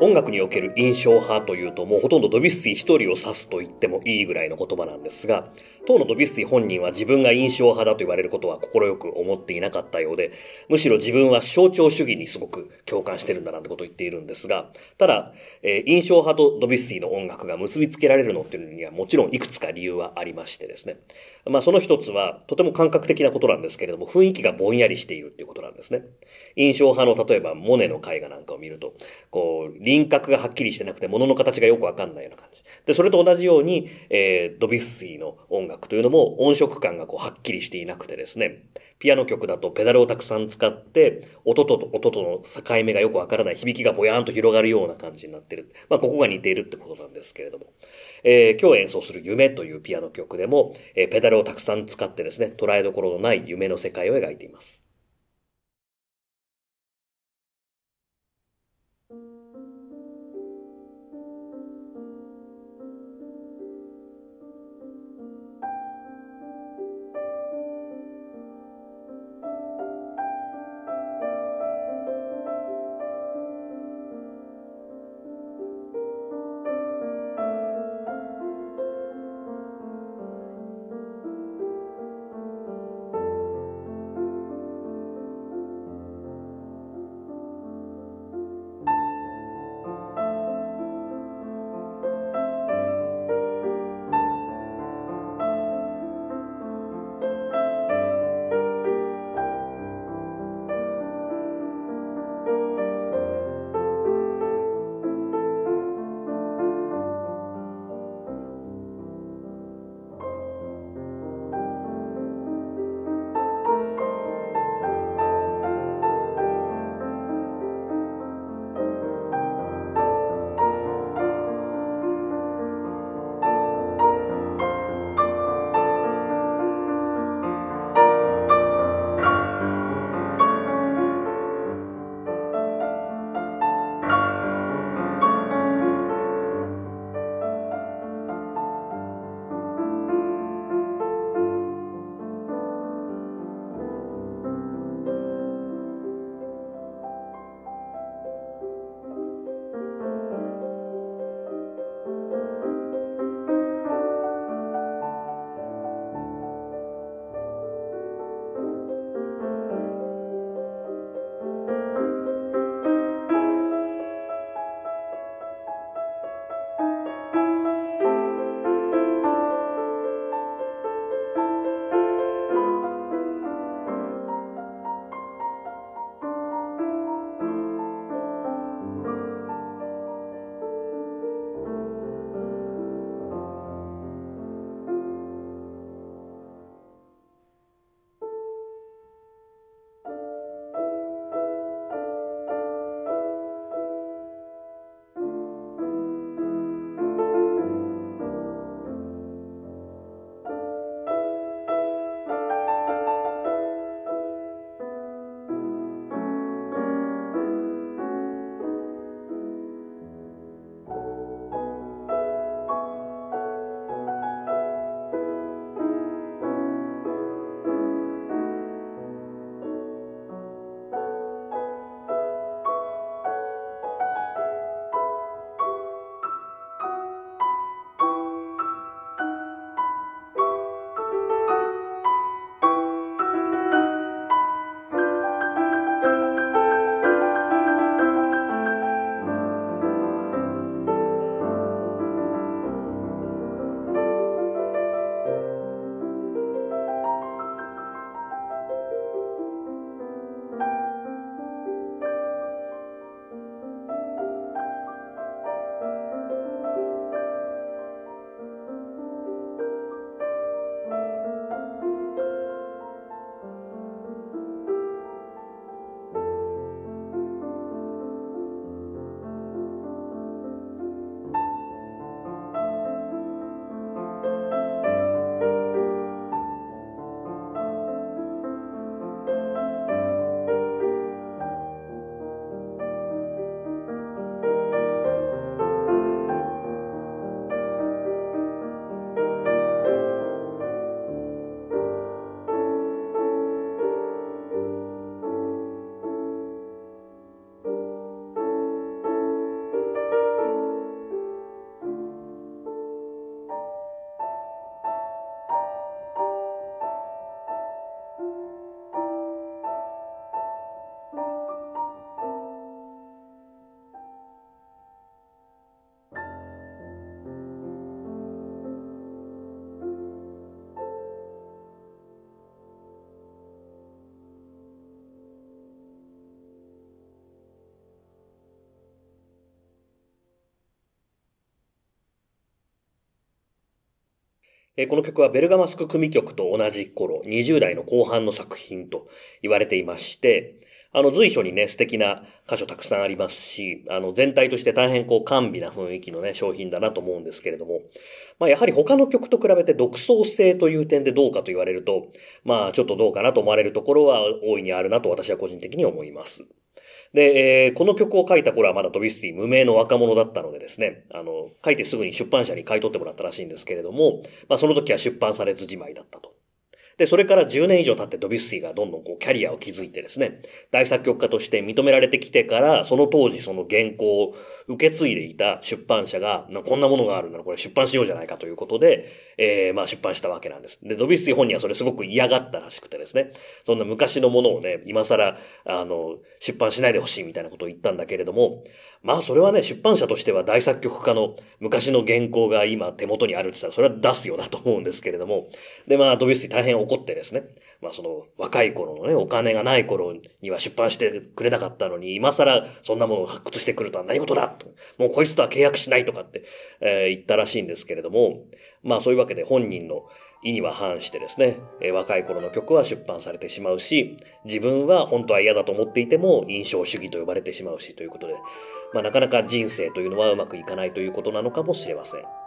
音楽における印象派というともうほとんどドビュッシー一人を指すと言ってもいいぐらいの言葉なんですが、当のドビュッシー本人は自分が印象派だと言われることは快く思っていなかったようで、むしろ自分は象徴主義にすごく共感してるんだなんてことを言っているんですが、ただ、えー、印象派とドビュッシーの音楽が結びつけられるのっていうのにはもちろんいくつか理由はありましてですね。まあその一つはとても感覚的なことなんですけれども、雰囲気がぼんやりしているっていうことなんですね。印象派の例えばモネの絵画なんかを見ると、こう、輪郭がはっきりしてなくて、物の形がよくわかんないような感じ。で、それと同じように、えー、ドビュッシーの音楽というのも音色感がこうはっきりしていなくてですね、ピアノ曲だとペダルをたくさん使って、音と音との境目がよくわからない、響きがぼやーんと広がるような感じになってる。まあ、ここが似ているってことなんですけれども。えー、今日演奏する夢というピアノ曲でも、えー、ペダルをたくさん使ってですね、捉えどころのない夢の世界を描いています。えこの曲はベルガマスク組曲と同じ頃、20代の後半の作品と言われていまして、あの随所にね、素敵な箇所たくさんありますし、あの全体として大変こう甘美な雰囲気のね、商品だなと思うんですけれども、まあやはり他の曲と比べて独創性という点でどうかと言われると、まあちょっとどうかなと思われるところは大いにあるなと私は個人的に思います。で、えー、この曲を書いた頃はまだドビュッシー無名の若者だったのでですね、あの、書いてすぐに出版社に買い取ってもらったらしいんですけれども、まあその時は出版されずじまいだったと。で、それから10年以上経ってドビュッシーがどんどんこうキャリアを築いてですね、大作曲家として認められてきてから、その当時その原稿を受け継いでいた出版社が、こんなものがあるならこれ出版しようじゃないかということで、えー、まあ出版したわけなんです。で、ドビュッシー本人はそれすごく嫌がったらしくてですね、そんな昔のものをね、今更、あの、出版しないでほしいみたいなことを言ったんだけれども、まあそれはね、出版社としては大作曲家の昔の原稿が今手元にあるって言ったらそれは出すよなと思うんですけれども、でまあドビュッシー大変怒ってですね、まあその若い頃のね、お金がない頃には出版してくれなかったのに、今更そんなものを発掘してくるとは何事だと。もうこいつとは契約しないとかって、えー、言ったらしいんですけれども、まあそういうわけで本人の意には反してですね、えー、若い頃の曲は出版されてしまうし、自分は本当は嫌だと思っていても印象主義と呼ばれてしまうしということで、まあなかなか人生というのはうまくいかないということなのかもしれません。